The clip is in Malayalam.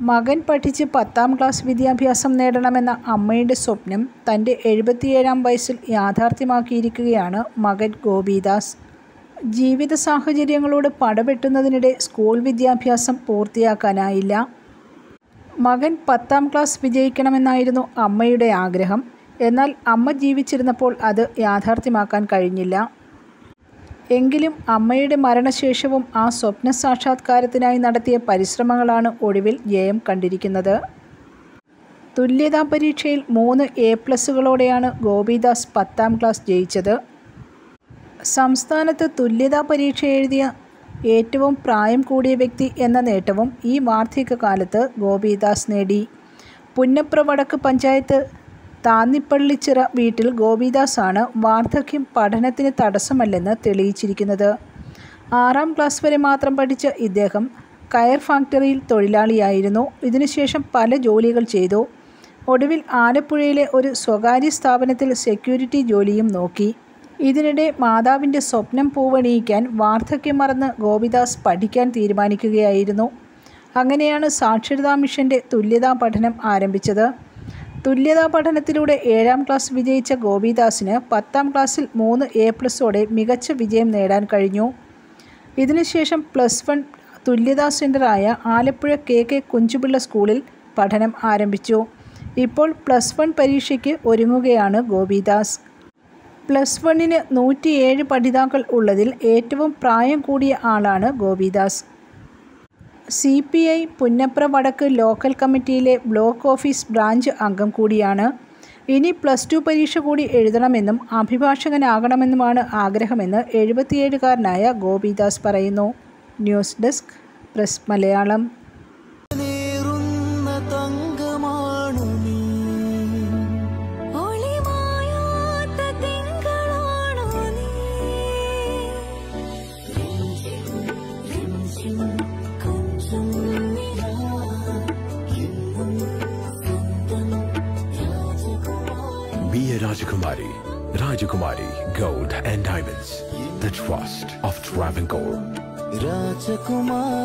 മകൻ പഠിച്ച് പത്താം ക്ലാസ് വിദ്യാഭ്യാസം നേടണമെന്ന അമ്മയുടെ സ്വപ്നം തന്റെ എഴുപത്തിയേഴാം വയസ്സിൽ യാഥാർത്ഥ്യമാക്കിയിരിക്കുകയാണ് മകൻ ഗോപിദാസ്. ജീവിത സാഹചര്യങ്ങളോട് പടവെട്ടുന്നതിനിടെ സ്കൂൾ വിദ്യാഭ്യാസം പൂർത്തിയാക്കാനായില്ല. മകൻ പത്താം ക്ലാസ് വിജയിക്കണമെന്നായിരുന്നു അമ്മയുടെ ആഗ്രഹം. എന്നാൽ അമ്മ ജീവിച്ചിരുന്നപ്പോൾ അത് യാഥാർത്ഥ്യമാക്കാൻ കഴിഞ്ഞില്ല. എങ്കിലും അമ്മയുടെ മരണശേഷവും ആ സ്വപ്ന സാക്ഷാത്കാരത്തിനായി നടത്തിയ പരിശ്രമങ്ങളാണ് ഒടുവിൽ ജയം കണ്ടിരിക്കുന്നത്. തുല്യതാ പരീക്ഷയിൽ മൂന്ന് എ പ്ലസുകളോടെയാണ് ഗോപിദാസ് പത്താം ക്ലാസ് ജയിച്ചത്. സംസ്ഥാനത്ത് തുല്യതാ പരീക്ഷ എഴുതിയ ഏറ്റവും പ്രായം കൂടിയ വ്യക്തി എന്ന നേട്ടവും ഈ വാർദ്ധക്യകാലത്ത് ഗോപിദാസ് നേടി. പുന്നപ്ര വടക്ക് പഞ്ചായത്ത് താന്നിപ്പള്ളിച്ചിറ വീട്ടിൽ ഗോപിദാസാണ് വാർദ്ധക്യം പഠനത്തിന് തടസ്സമല്ലെന്ന് തെളിയിച്ചിരിക്കുന്നത്. ആറാം ക്ലാസ് വരെ മാത്രം പഠിച്ച ഇദ്ദേഹം കയർ ഫാക്ടറിയിൽ തൊഴിലാളിയായിരുന്നു. ഇതിനുശേഷം പല ജോലികൾ ചെയ്തു. ഒടുവിൽ ആലപ്പുഴയിലെ ഒരു സ്വകാര്യ സ്ഥാപനത്തിൽ സെക്യൂരിറ്റി ജോലിയും നോക്കി. ഇതിനിടെ മാതാവിന്റെ സ്വപ്നം പൂവണിയിക്കാൻ വാർദ്ധക്യം മറന്ന് ഗോപിദാസ് പഠിക്കാൻ തീരുമാനിക്കുകയായിരുന്നു. അങ്ങനെയാണ് സാക്ഷരതാ മിഷന്റെ തുല്യതാ പഠനം ആരംഭിച്ചത്. തുല്യതാ പഠനത്തിലൂടെ ഏഴാം ക്ലാസ് വിജയിച്ച ഗോപിദാസിന് പത്താം ക്ലാസ്സിൽ മൂന്ന് എ പ്ലസോടെ മികച്ച വിജയം നേടാൻ കഴിഞ്ഞു. ഇതിനുശേഷം പ്ലസ് വൺ തുല്യതാ സെന്ററായ ആലപ്പുഴ കെ കെ കുഞ്ചുപിള്ള സ്കൂളിൽ പഠനം ആരംഭിച്ചു. ഇപ്പോൾ പ്ലസ് വൺ പരീക്ഷയ്ക്ക് ഒരുങ്ങുകയാണ് ഗോപിദാസ്. പ്ലസ് വണ്ണിന് നൂറ്റിയേഴ് പഠിതാക്കൾ ഉള്ളതിൽ ഏറ്റവും പ്രായം കൂടിയ ആളാണ് Gopidas. C P I Punnapra Vadakku local കമ്മിറ്റിയിലെ block office branch അംഗം കൂടിയാണ്. ഇനി പ്ലസ് ടു പരീക്ഷ കൂടി എഴുതണമെന്നും അഭിഭാഷകനാകണമെന്നുമാണ് ആഗ്രഹമെന്ന് എഴുപത്തിയേഴുകാരനായ ഗോപിദാസ് പറയുന്നു. News desk press Malayalam. Be a Rajakumari. Rajakumari Gold and Diamonds. The trust of Travancore. Rajakumari.